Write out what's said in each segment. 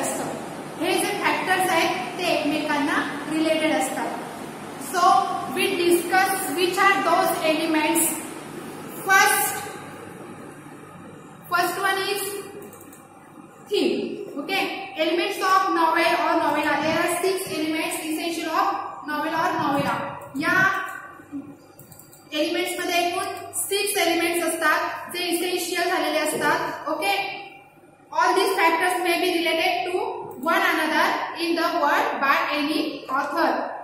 असतं. जे फॅक्टर्स आहेत, ते so we discuss which are those elements first first one is theme okay elements of novel or novella there are six elements essential of novel or novella या elements मध्ये six elements जे essential okay all these factors may be related in in the by by any author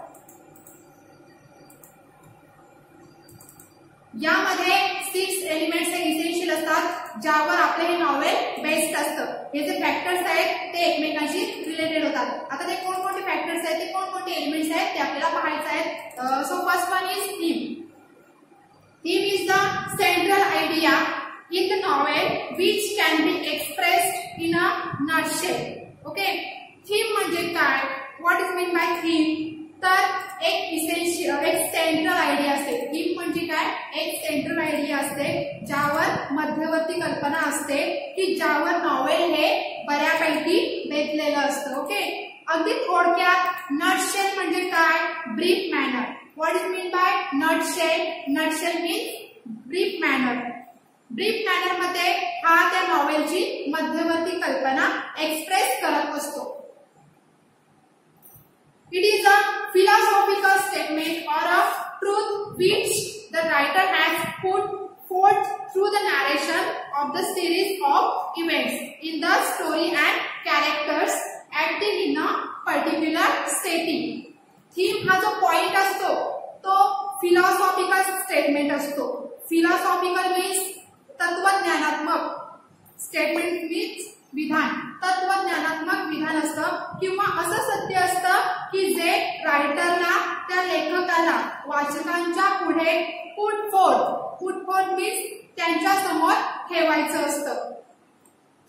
यामध्ये six elements हे essential असतात ज्यावर आपले हे novel based असतं. हे जे फॅक्टर्स आहेत ते एकमेकांशी रिलेटेड होतात. आता ते कोणकोणते फॅक्टर्स आहेत ते कोणकोणते एलिमेंट्स आहेत ते आपल्याला पाहायचं आहेत so first one is theme theme is the central idea in the novel which can be expressed in a nutshell. Okay theme म्हणजे काय? What is mean by theme तर एक इसेन्शियल एक सेंट्रल आयडिया असते. थीम म्हणजे काय? एक central idea असते ज्यावर मध्यवर्ती कल्पना असते की ज्यावर नॉवेल हे बऱ्यापैकी बेतलेलं असतं. ओके अगदी थोडक्यात नटशेल म्हणजे काय? Brief manner what is mean by nutshell nutshell means brief manner brief मॅनरमध्ये हा त्या नॉवेलची मध्यवर्ती कल्पना एक्सप्रेस करत असतो. It is a philosophical statement or a truth which the writer has put forth through the narration of the series of events in the story and characters acting in a particular setting. Theme हा जो point असतो तो philosophical statement असतो philosophical means तत्वज्ञानात्मक statement means विधान. तत्वज्ञानात्मक विधान असतं किंवा असं सत्य असतं की जे रायटरला त्या लेखकाला वाचकांच्या पुढे put forth put forth means त्यांच्यासमोर ठेवायचं असतं.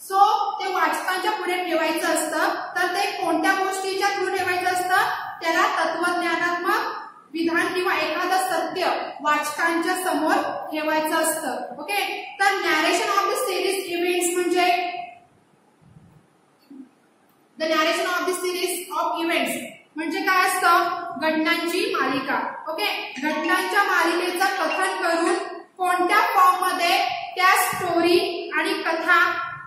सो ते वाचकांच्या पुढे ठेवायचं असतं तर ते कोणत्या गोष्टीच्या थ्रू ठेवायचं असतं? त्याला तत्वज्ञानात्मक विधान किंवा एखादं सत्य वाचकांच्या समोर ठेवायचं असतं. ओके तर narration of the series event म्हणजे the narration of the series of events म्हणजे काय असतं? घटनांची मालिका. ओके घटनांच्या मालिकेचं कथन करून कोणत्या फॉर्ममध्ये त्या स्टोरी आणि कथा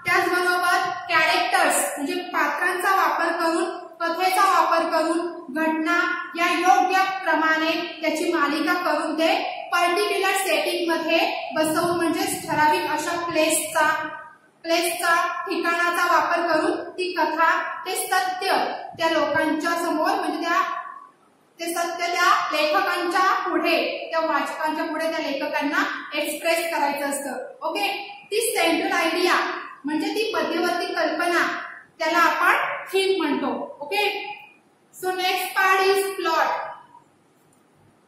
त्याचबरोबर कॅरेक्टर्स म्हणजे पात्रांचा वापर करून कथेचा वापर करून घटना या योग्य प्रमाणे त्याची मालिका करून ते पर्टिक्युलर सेटिंगमध्ये बसवून म्हणजे ठराविक अशा प्लेसचा प्लेसचा ठिकाणाचा वापर करून ती कथा ते सत्य त्या लोकांच्या समोर म्हणजे त्या ते सत्य त्या लेखकांच्या पुढे त्या वाचकांच्या पुढे त्या लेखकांना एक्सप्रेस करायचं असतं. ओके ती सेंट्रल आयडिया म्हणजे ती मध्यवर्ती कल्पना त्याला आपण थीम म्हणतो. Okay so next part is plot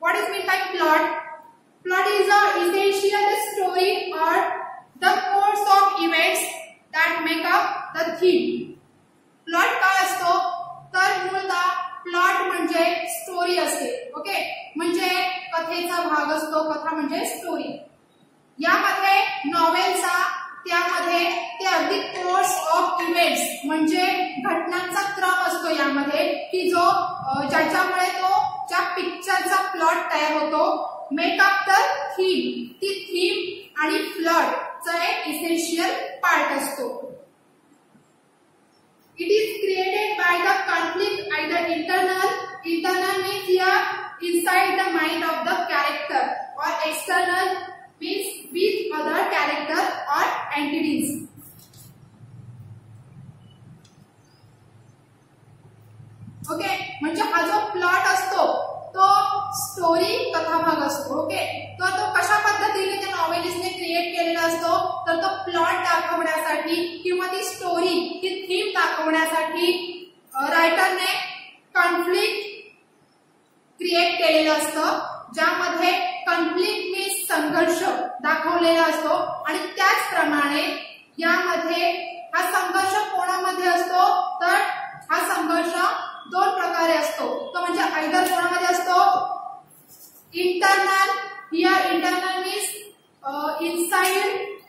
what is mean by plot plot is a essential story or the course of events that make up the theme plot काय असतो? तर मूलतः प्लॉट म्हणजे स्टोरी असते. ओके म्हणजे कथेचा भाग असतो. कथा म्हणजे स्टोरी यामध्ये नॉवेलचा त्यामध्ये ते अगदी कोर्स ऑफ इव्हेंट्स म्हणजे घटनांचा क्रम असतो यामध्ये की जो ज्याच्यामुळे तो ज्या पिक्चरचा प्लॉट तयार होतो. मेकअप द थीम ती थीम आणि प्लॉटचा एक इसेन्शियल पार्ट असतो. It is created by the conflict either internal internal means या inside the mind of the character or external means with other character or entities okay म्हणजे हा जो plot असतो तो स्टोरी कथाभाग असतो ओके तर तो कशा पद्धतीने त्या नॉवेलिस्टने क्रिएट केलेला असतो तर तो प्लॉट दाखवण्यासाठी किंवा ती स्टोरी ती थीम दाखवण्यासाठी रायटरने कॉन्फ्लिक्ट क्रिएट केलेलं असतं ज्यामध्ये कॉन्फ्लिक्ट मी संघर्ष दाखवलेला असतो आणि त्याचप्रमाणे यामध्ये हा संघर्ष कोणामध्ये असतो? तर हा संघर्ष दोन प्रकारे असतो. तो म्हणजे आयदर कोणामध्ये असतो? इंटरनल या internal means inside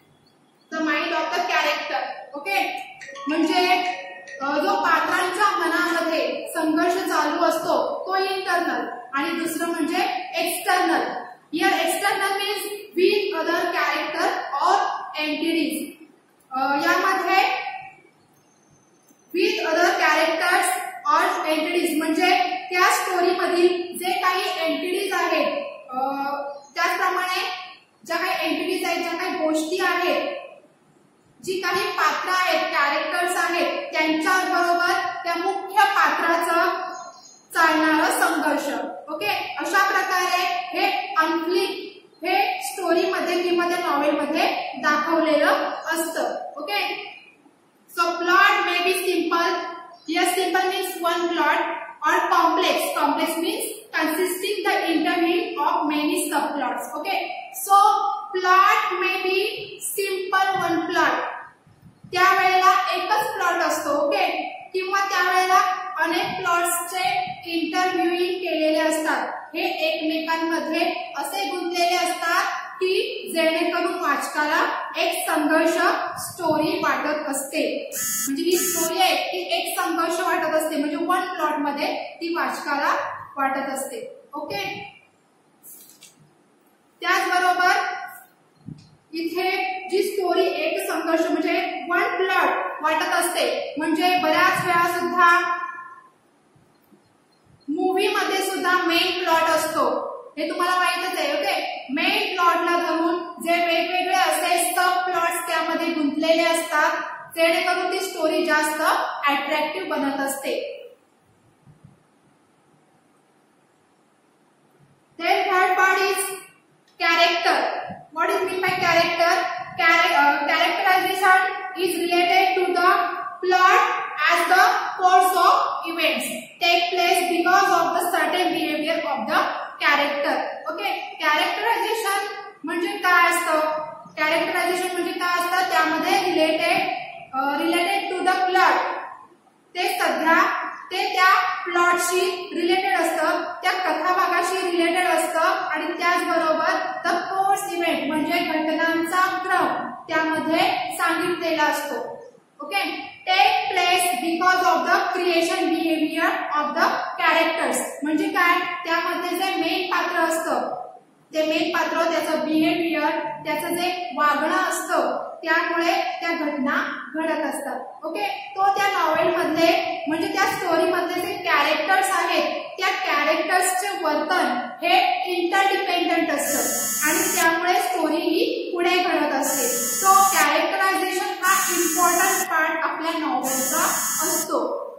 the mind of the character okay म्हणजे जो पात्रांच्या मनामध्ये संघर्ष चालू असतो तो इंटरनल आणि दुसरं म्हणजे एक्सटर्नल या external means with other character or entities यामध्ये with other characters or entities म्हणजे त्या स्टोरीमधील जे काही एंटिटीज आहेत त्याचप्रमाणे ज्या काही एंटिटीज आहेत ज्या काही गोष्टी आहेत जी काही पात्र आहेत कॅरेक्टर्स आहेत त्यांच्या बरोबर त्या मुख्य पात्राचं चालणारं संघर्ष. ओके? अशा प्रकारे हे अनफ्लिक हे स्टोरीमध्ये किंवा त्या नॉवेलमध्ये दाखवलेलं असतं okay so plot may be simple Yes, simple means one plot or complex. Complex means consisting the interweave of many subplots. Okay. So plot may be simple one plot. त्यावेळेला एकच प्लॉट असतो ओके किंवा त्यावेळेला अनेक प्लॉट्सचे इंटरव्ह्यूइंग केलेले असतात हे एकमेकांमध्ये असे गुंतलेले असतात की जेणेकरून वाचकाला एक संघर्ष स्टोरी वाटत असते. म्हणजे ही स्टोरी आहे ती एक संघर्ष वाटत असते. म्हणजे वन प्लॉटमध्ये ती वाचकाला वाटत असते. ओके त्याचबरोबर इथे जी स्टोरी एक संघर्ष म्हणजे वन प्लॉट वाटत असते. म्हणजे बऱ्याच वेळा सुद्धा मूवी मध्ये सुद्धा मेन प्लॉट असतो. हे तुम्हाला माहितच आहे ओके मेन प्लॉटला धरून जे वेगवेगळे असे सब प्लॉट्स त्यामध्ये गुंतलेले असतात जेणेकरून ती स्टोरी जास्त अट्रॅक्टिव्ह बनत असते. Character what is mean by character characterization is related character? Char uh, characterization is related to the plot as the course of events take place because of the certain behavior of the character. Okay, characterization म्हणजे काय असतं characterisation म्हणजे काय असतं त्यामध्ये related related to the plot ते सध्या ते त्या प्लॉटशी रिलेटेड असतं त्या कथाभागाशी रिलेटेड असतं आणि त्याचबरोबर द कोर्स इव्हेंट म्हणजे घटनांचा क्रम त्यामध्ये सांगितलेला असतो okay take place because of the creation behavior of the characters म्हणजे काय? त्यामध्ये जे मेन पात्र असतं ते मेन पात्र त्याचं बिहेवियर त्याचं जे वागणं असतं त्यामुळे त्या घटना घडत असतात. ओके तो त्या नॉवेल मधले म्हणजे त्या स्टोरी मधले जे कॅरेक्टर्स आहेत त्या कॅरेक्टर्सचे वर्तन हे इंटरडिपेंडंट असतं. आणि त्यामुळे स्टोरी ही पुढे घडत असते. सो कॅरेक्टरायझेशन हा इम्पॉर्टंट पार्ट आपल्या नॉवेलचा असतो.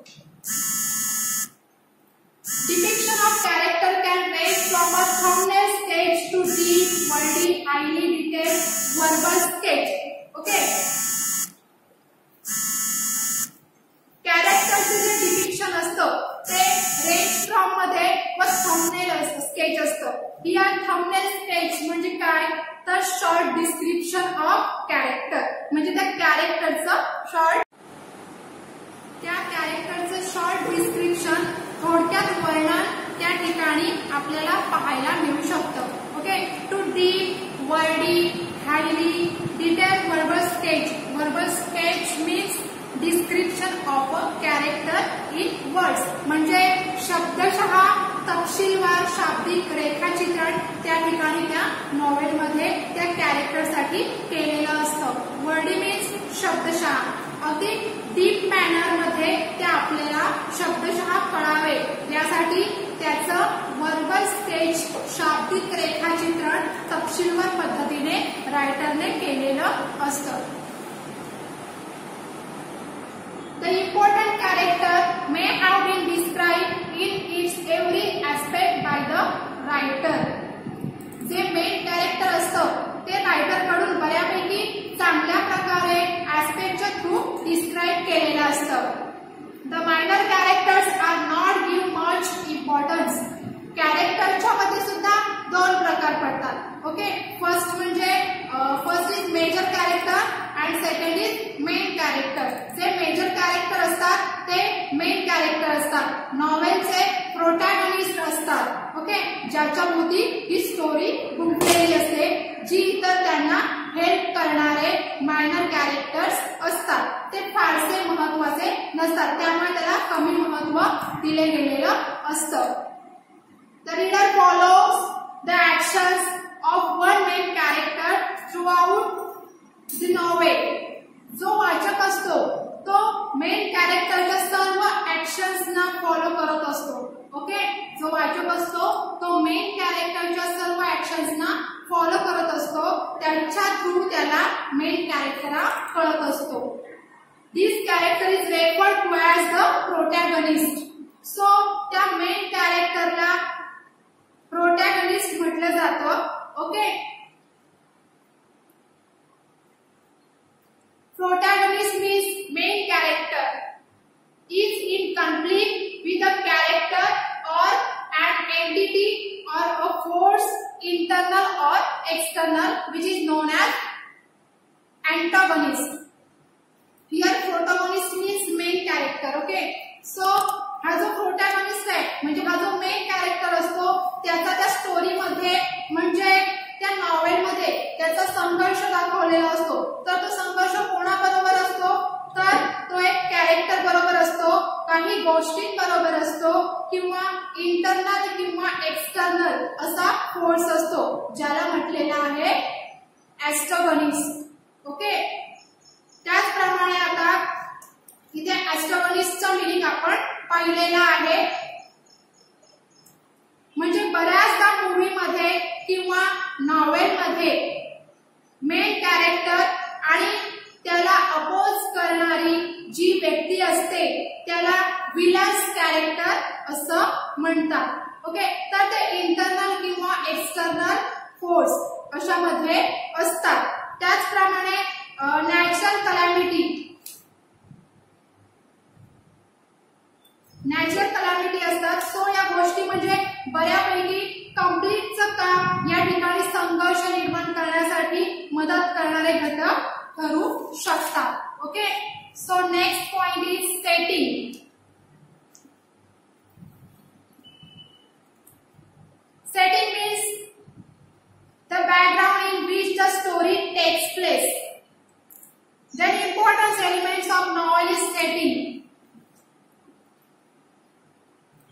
Depiction of character can range from a thumbnail sketch to deep, wordy, highly detailed verbal sketch. Okay. कॅरेक्टरचे जे डिपिक्शन असतं ते रेंज फ्रॉममध्ये व थंबनेल स्केच असतं या थंबनेल स्केच म्हणजे काय तर शॉर्ट डिस्क्रिप्शन ऑफ कॅरेक्टर म्हणजे त्या कॅरेक्टरचं शॉर्ट त्या कॅरेक्टरचं शॉर्ट डिस्क्रिप्शन थोडक्यात वर्णन त्या ठिकाणी आपल्याला पाहायला मिळू शकतं. Okay to deep wordy highly detail verbal sketch verbal sketch means description of a character in words म्हणजे शब्दशः तपशीलवार शाब्दिक रेखाचित्रण त्या ठिकाणी त्या नॉवेलमध्ये त्या कॅरेक्टरसाठी केलेलं असतं. वर्डी मीन्स शब्दशः. अगदी तीन बॅनरमध्ये ते आपल्याला शब्दशः कळावे यासाठी त्याचं वर्बल स्केच शाब्दिक रेखाचित्रण तपशीलवार पद्धतीने रायटरने केलेलं असतं The important character may have been described in its every aspect by the writer. जे मेन कॅरेक्टर असतं ते रायटरकडून बऱ्यापैकी चांगल्या प्रकारे ऍस्पेक्टच्या थ्रू डिस्क्राईब केलेलं असतं the minor characters are not give much importance कॅरेक्टरच्या मध्ये सुद्धा दोन प्रकार पडतात. ओके फर्स्ट म्हणजे first is major character and second is main character जे मेजर कॅरेक्टर असतात ते मेन कॅरेक्टर असतात. नॉवेलचे प्रोटॅगनिस्ट असतात. ओके ज्याच्या ही स्टोरी गुंतलेली असते जी इतर त्यांना हेल्प करणारे मायनर कॅरेक्टर्स असतात. ते फारसे महत्त्वाचे नसतात. त्यामुळे त्याला कमी महत्त्व दिले गेलेलं असतं The reader follows the actions of one main character throughout the novel. जो वाचक असतो तो मेन कॅरेक्टरच्या सर्व ऍक्शन्सना फॉलो करत असतो ओके जो वाचक असतो तो मेन कॅरेक्टरच्या सर्व ऍक्शन्सना फॉलो करत कॅरेक्टरच्या थ्रू त्याला मेन कॅरेक्टर कळत असतो. This character is referred to as the protagonist so त्या मेन कॅरेक्टरला प्रोटॅगनिस्ट म्हटलं जातं. Okay protagonist means main character is in conflict with a character or an entity or a force internal or external which is known as antagonist here protagonist means main character okay so हा जो protagonist आहे म्हणजे हा जो main character असतो त्याचा त्या story मध्ये म्हणजे त्या नॉवेल मध्ये त्याचा संघर्ष दाखवलेला असतो तर तो संघर्ष कोणाबरोबर असतो तर तो एक कॅरेक्टर बरोबर असतो काही गोष्टींबरोबर असतो किंवा इंटरनल किंवा एक्सटर्नल असा फोर्स असतो ज्याला म्हटलेला आहे ऍस्टोगनिस्ट ओके? त्याचप्रमाणे आता इथे ऍस्टोगनिस्टचा मिनिंग आपण पाहिलेला आहे. म्हणजे बऱ्याचदा मूवीमध्ये किंवा नॉवेलमध्ये मेन कॅरेक्टर आणि त्याला अपोज करणारी जी व्यक्ती असते त्याला विलन्स कॅरेक्टर असं म्हणतात. ओके? तर ते इंटरनल किंवा एक्सटर्नल फोर्स अशामध्ये असतात. त्याचप्रमाणे नॅचरल कलॅमिटी नॅचरल कलॅमिटी असतात. सो या गोष्टी म्हणजे बऱ्यापैकी कंप्लीटचं काम या ठिकाणी संघर्ष निर्माण करण्यासाठी मदत करणारे घटक ठरू शकतात. Okay so next point is setting means the background in which the takes place. Place then important elements of novel is setting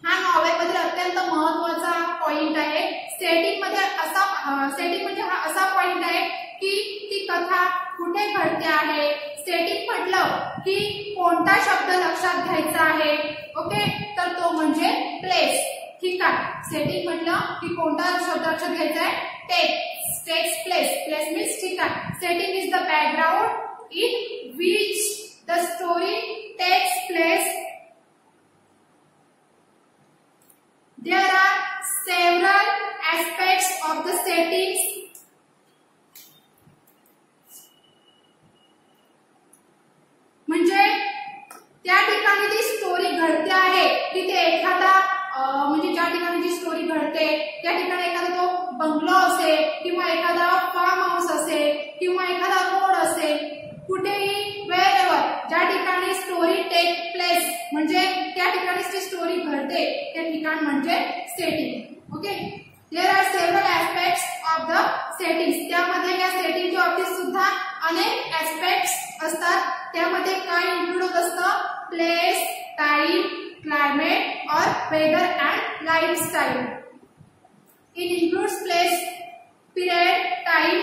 हा नॉवेल अत्यंत महत्त्वाचा पॉइंट आहे. सेटिंगमध्ये असा सेटिंग म्हणजे हा असा पॉइंट आहे की ती कथा कुठे घडते आहे? सेटिंग म्हटलं की कोणता शब्द लक्षात घ्यायचा आहे? ओके तर तो म्हणजे प्लेस ठीक आहे. सेटिंग म्हटलं की कोणता शब्द लक्षात घ्यायचा आहे? Take takes place place means ठीक आहे setting is the in which the story takes place. There are several aspects of the story घडते आहे, तिथे एखादा ठिकाणी जी स्टोरी घडते तो बंगलो असेल किंवा एखादा फार्म हाऊस असेल किंवा एखादा रोड असेल कुठेही वेळेवर ज्या ठिकाणी स्टोरी टेक प्लेस म्हणजे त्या ठिकाणी जी स्टोरी घडते ते ठिकाण म्हणजे setting okay there are several aspects of the settings त्यामध्ये या सेटिंगच्या बाबतीत सुद्धा अनेक ऍस्पेक्ट्स असतात. त्यामध्ये काय इन्क्लूड होत असतं? Place time climate or weather and lifestyle It includes place period, time,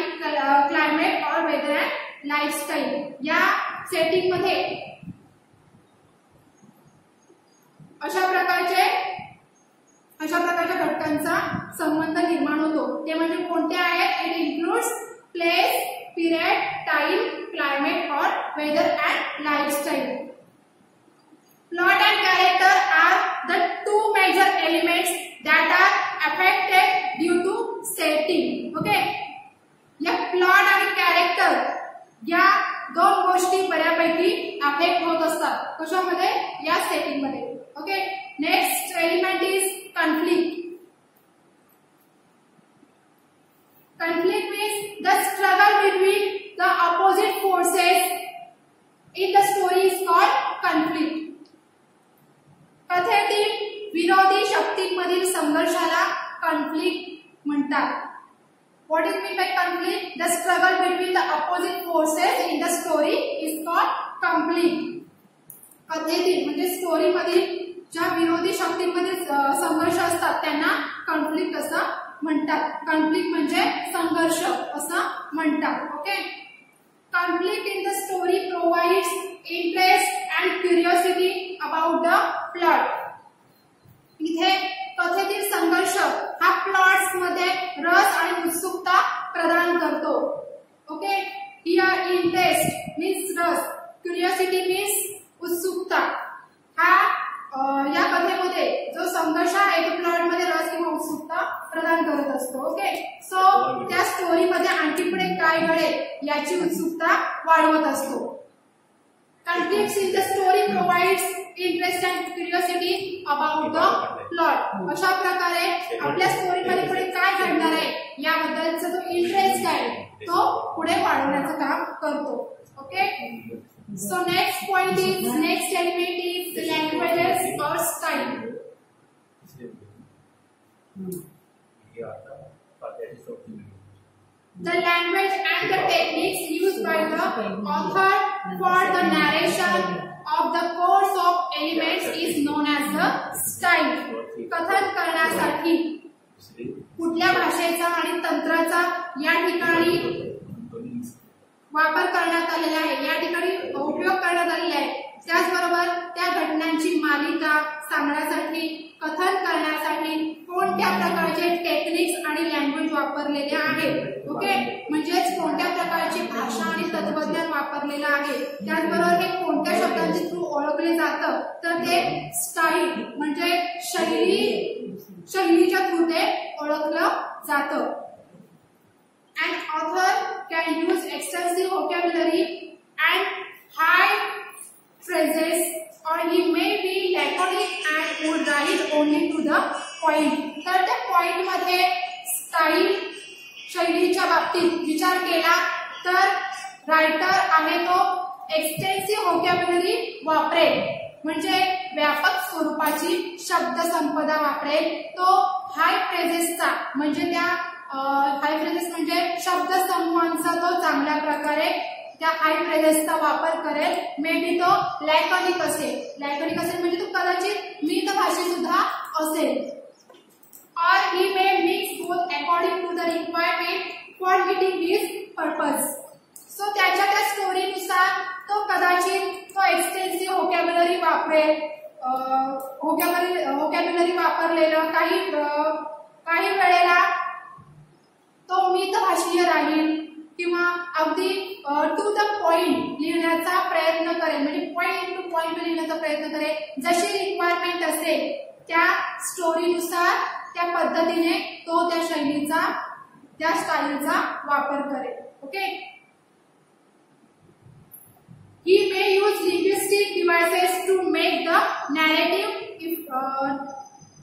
climate uh, or weather and lifestyle या सेटिंगमध्ये अशा प्रकारचे अशा प्रकारच्या घटकांचा संबंध निर्माण होतो. ते म्हणजे कोणते आहेत it includes place period time climate or weather and lifestyle plot and character are the two major elements that are affected due to setting. Okay. या प्लॉट आणि कॅरेक्टर या दोन गोष्टी बऱ्यापैकी अफेक्ट होत असतात कशामध्ये या सेटिंग मध्ये okay next element is conflict is meant by conflict? The struggle between the opposite forces in the story is called conflict. कथेतील म्हणजे स्टोरी मधील ज्या विरोधी शक्तींमध्ये संघर्ष असतात त्यांना कॉन्फ्लिक्ट असं म्हणतात कॉन्फ्लिक्ट म्हणजे संघर्ष असं म्हणतात okay conflict in the story provides interest and curiosity about the plot इथे कथेतील संघर्ष हा प्लॉट्समध्ये रस आणि उत्सुकता प्रदान करतो ओके हिअर इंटरेस्ट मीन्स रस क्युरिओसिटी मीन्स उत्सुकता हा या कथेमध्ये जो संघर्ष आहे तो प्लॉटमध्ये रस किंवा उत्सुकता प्रदान करत असतो ओके सो त्या स्टोरीमध्ये आणखी पुढे काय घडेल याची उत्सुकता वाढवत असतो conflict in the story provides interest and curiosity about the plot अशा प्रकारे आपल्या स्टोरीमध्ये पुढे काय घडणार आहे याबद्दलचा जो इंटरेस्ट आहे तो पुढे वाढवण्याचं काम करतो okay so next point is next element is languages or style. The language and the techniques used by the author for the narration of the course of elements is known as the style. कथन करण्यासाठी कुठल्या भाषेचा आणि तंत्राचा या ठिकाणी वापर करण्यात आलेला आहे? या ठिकाणी उपयोग करण्यात आलेला आहे. त्याचबरोबर त्या घटनांची मालिका सांगण्यासाठी कथन करण्यासाठी कोणत्या प्रकारचे टेक्निक्स आणि लँग्वेज वापरलेले आहेत? ओके म्हणजेच कोणत्या प्रकारची भाषा आणि तत्वज्ञान वापरलेलं आहे? त्याचबरोबर हे कोणत्या शब्दांचे थ्रू ओळखले जातं? तर ते स्टाईल म्हणजे शैली शैलीच्या थ्रू ते ओळखलं जात. And author can use extensive vocabulary and high phrases or he may be laconic and would write only to the point तर त्या पॉइंटमध्ये स्टाईल शैलीच्या बाबतीत विचार केला तर रायटर आहे तो एक्सटेन्सिव्ह ओकॅबलरी वापरेल. म्हणजे व्यापक स्वरूपाची शब्द संपदा वापरेल. तो हाय फ्रेजेसचा म्हणजे त्या हाय फ्रेजेस म्हणजे शब्द समूहांचा तो चांगल्या प्रकारे त्या हाय फ्रेजेसचा वापर करेल. मे बी तो लॅकॉनिक असेल. लॅकॉनिक असेल म्हणजे तो कदाचित मित भाषे सुद्धा असेल. Or he may mix both according to the requirement for meeting his purpose so त्याच्या त्या स्टोरीनुसार तो कदाचित तो एक्सटेन्सिव्ह होकॅब्युलरी वापरेल. व्होकॅबलरी होकॅब्युलरी वापरलेलं काही काही वेळेला तो मितभाषीय राहील किंवा अगदी टू द पॉइंट लिहिण्याचा प्रयत्न करेल. म्हणजे पॉइंट टू पॉइंट लिहिण्याचा प्रयत्न करेल. जशी रिक्वायरमेंट असेल त्या स्टोरीनुसार त्या पद्धतीने तो त्या शैलीचा त्या स्टाईलचा वापर करेल. Okay He may use use devices to to make the uh,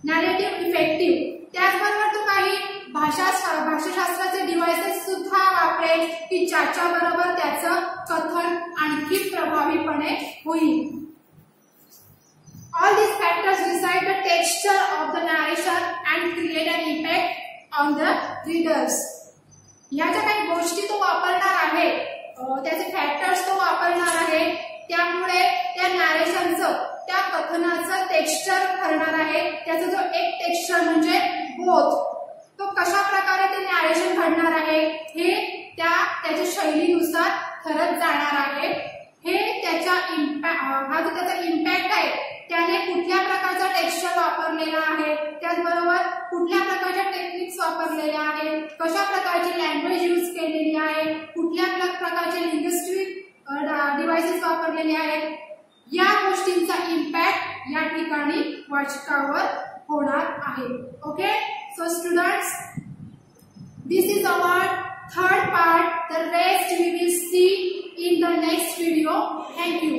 narrative effective त्याचबरोबर तो काही भाषा भाषाशास्त्राचे डिव्हायसेस सुद्धा वापरेल की ज्याच्या बरोबर त्याचं कथन आणखी प्रभावीपणे होईल. All these factors decide the texture of the narration and create an impact on the readers ह्या ज्या काही गोष्टी तो वापरणार आहे त्याचे फॅक्टर्स तो वापरणार आहे. त्यामुळे त्या नॅरेशनचं त्या कथनाचं टेक्स्चर ठरणार आहे. त्याचा जो एक टेक्स्चर म्हणजे बोध तो कशा प्रकारे ते नॅरेशन घडणार आहे हे त्या त्याच्या शैलीनुसार ठरत जाणार आहे. हे त्याच्या इम्पॅक्ट हा जो त्याचा इम्पॅक्ट आहे त्याने कुठल्या प्रकारचा टेक्स्चर कुठल्या प्रकारच्या टेक्निक्स वापरलेल्या आहेत? कशा प्रकारची लँग्वेज यूज केलेली आहे? कुठल्या प्रकारचे लिंग्विस्टिक डिव्हायसेस वापरलेले आहेत? या गोष्टींचा इम्पॅक्ट या ठिकाणी वाचकावर होणार आहे. Okay so students this is our third part the rest we will see in the next video thank you